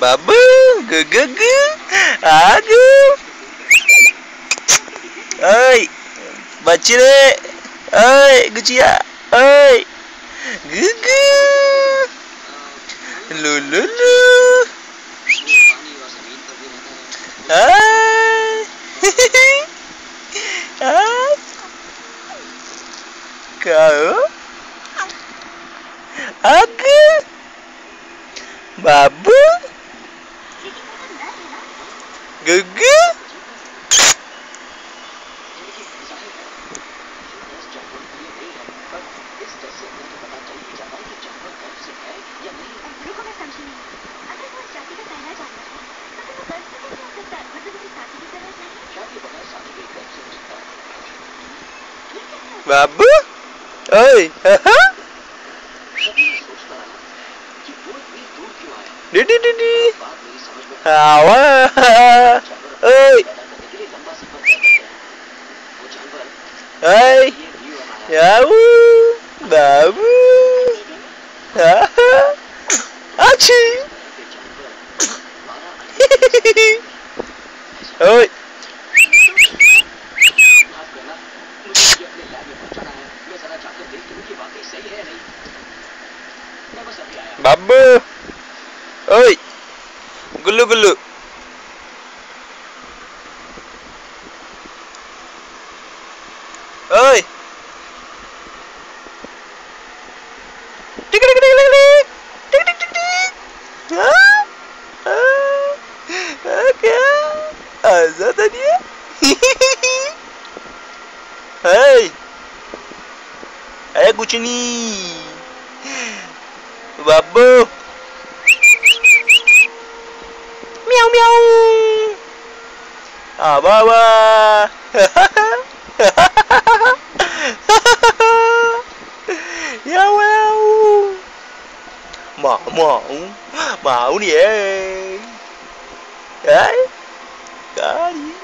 Babu, gegege, aku. Oi, baca dek. Oi, gucia. Oi, gege. Lulu. Hai. Hai. Kau. Aku. Babu. गुग्गू बाबू ओए डी डी डी डी hào quá. Ơi ơi dạ u đỡ u hả á chi. Ơi bà bơ. Ơi belu belu. Oi. Azada dia. Hei. Hei, Gucci ni. Babu. meo meo ở bơ bơ Yêu yêu Mỏ mỏ. Mỏ đi Đấy. Cái gì?